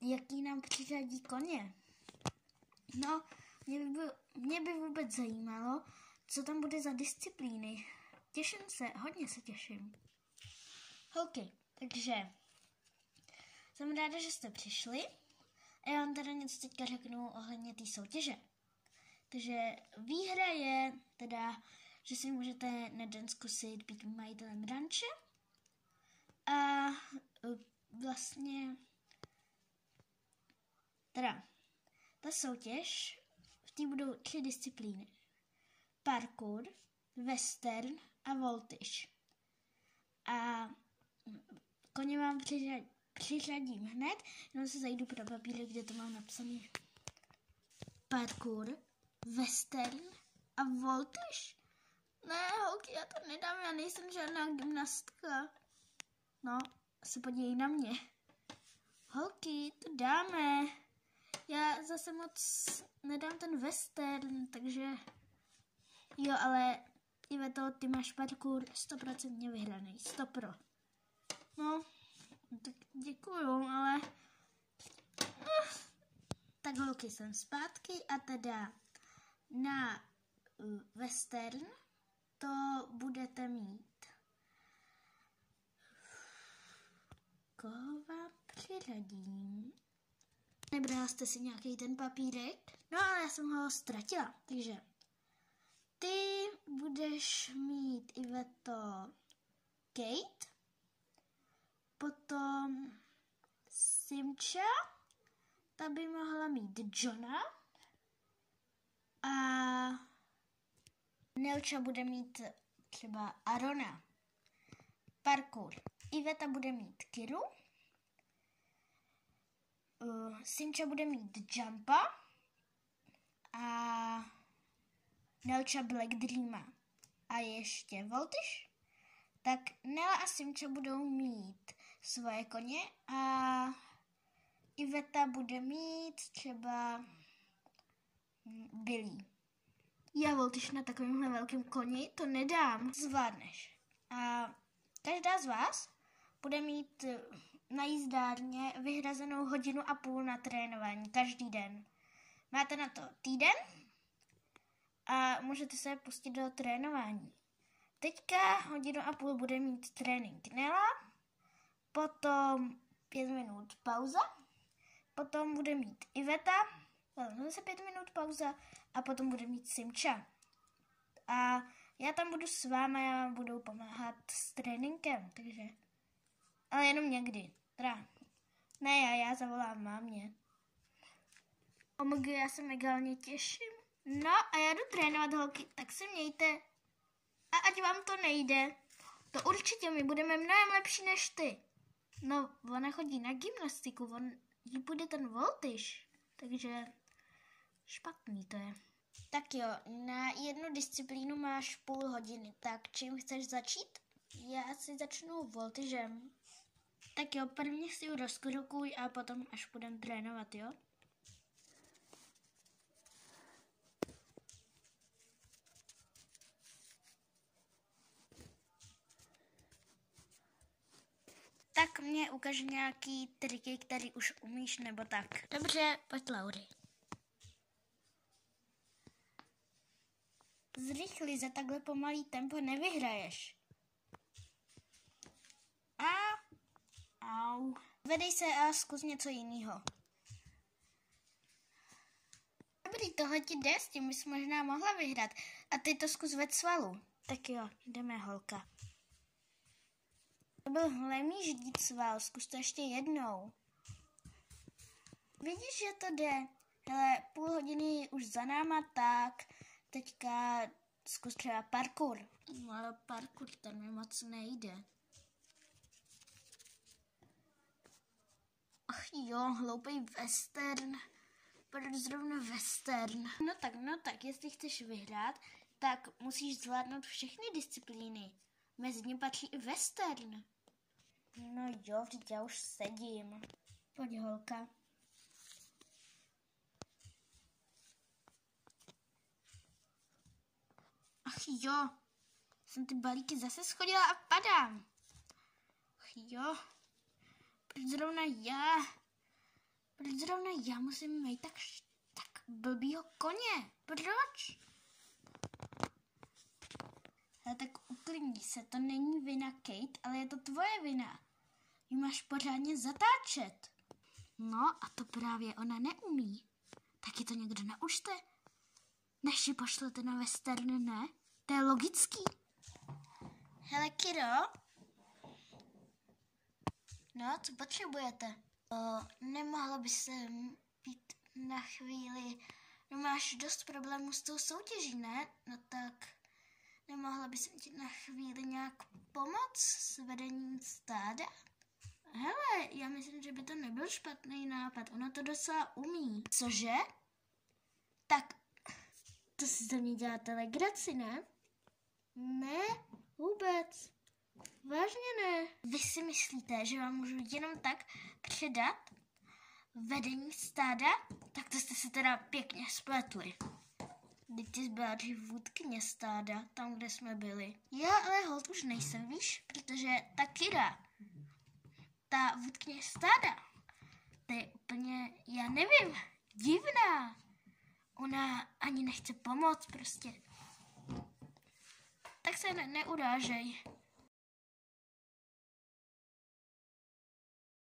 Jaký nám přiřadí koně. No, mě by, mě by vůbec zajímalo, co tam bude za disciplíny. Těším se, hodně se těším. OK, takže jsem ráda, že jste přišli. A já vám teda něco teďka řeknu ohledně té soutěže. Takže výhra je teda, že si můžete na den zkusit být majitelem ranče. A eh, vlastně teda ta soutěž, v té budou tři disciplíny. Parkour, western a voltiž. A koně vám přiřadím, hned, jenom se zajdu pro papíry, kde to mám napsaný. Parkour, western a voltiž. Ne, holky, já to nedám, já nejsem žádná gymnastka. No, se podívej na mě. Holky, to dáme. Já zase moc nedám ten western, takže... Jo, ale Iveto, ty máš parkour 100% vyhraný, 100 pro. No, tak děkuju, ale... Tak holky, jsem zpátky a teda na uh, western to budete mít koho vám přiradím? Nebrala jste si nějaký ten papírek? No ale já jsem ho ztratila, takže ty budeš mít Iveto Kate, potom Simča, ta by mohla mít Johna a Nelča bude mít třeba Arona. Parkour. Iveta bude mít Kiru. Uh, Simča bude mít Jumpa. A Nelča Black Dreama. A ještě Voltiš. Tak Nela a Simča budou mít svoje koně a Iveta bude mít třeba Billy. Já Voltiš na takovémhle velkém koni to nedám. Zvládneš. A každá z vás bude mít eh, na jízdárně vyhrazenou hodinu a půl na trénování každý den. Máte na to týden a můžete se pustit do trénování. Teďka hodinu a půl bude mít trénink Nela, potom pět minut pauza, potom bude mít Iveta, potom zase pět minut pauza a potom bude mít Simča. A já tam budu s váma, já vám budu pomáhat s tréninkem, takže ale jenom někdy. Teda, ne, já, já zavolám mámě. OMG, já se megálně těším. No a já jdu trénovat holky, tak se mějte. A ať vám to nejde. To určitě my budeme mnohem lepší než ty. No, ona chodí na gymnastiku, on jí bude ten voltyž. Takže špatný to je. Tak jo, na jednu disciplínu máš půl hodiny, tak čím chceš začít? Já si začnu voltyžem. Tak jo, prvně si ji rozkrokuj a potom až budem trénovat, jo? Tak mě ukaž nějaký triky, který už umíš, nebo tak. Dobře, pojď Laury. Zrychli, za takhle pomalý tempo nevyhraješ. A Au. Vedej se a zkus něco jiného. Dobrý, tohle ti jde, s tím bys možná mohla vyhrát. A ty to zkus ve svalu. Tak jo, jdeme holka. To byl hlemý sval, zkus to ještě jednou. Vidíš, že to jde. Hele, půl hodiny už za náma, tak teďka zkus třeba parkour. No ale parkour, ten mi moc nejde. Ach jo, hloupý western. Proč zrovna western? No tak, no tak, jestli chceš vyhrát, tak musíš zvládnout všechny disciplíny. Mezi ně patří i western. No jo, vždyť já už sedím. Pojď holka. Ach jo, jsem ty balíky zase schodila a padám. Ach jo, proč zrovna já? Proč zrovna já musím mít tak, tak blbýho koně? Proč? Ale tak uklidni se, to není vina Kate, ale je to tvoje vina. Ji máš pořádně zatáčet. No a to právě ona neumí. Taky to někdo naučte. Než ji pošlete na western, ne? To je logický. Hele, Kiro. No, co potřebujete? O, nemohlo by se být na chvíli... No máš dost problémů s tou soutěží, ne? No tak nemohla by se na chvíli nějak pomoct s vedením stáda? Hele, já myslím, že by to nebyl špatný nápad. Ona to docela umí. Cože? Tak, to si ze mě děláte legraci, ne? Ne, vůbec. Vážně ne. Vy si myslíte, že vám můžu jenom tak předat vedení stáda? Tak to jste se teda pěkně spletli. Teď ty byla dřív vůdkyně stáda, tam, kde jsme byli. Já ale hold už nejsem, víš, protože ta Kira, ta vůdkyně stáda, to je úplně, já nevím, divná. Ona ani nechce pomoct prostě. Tak se ne, neurážej.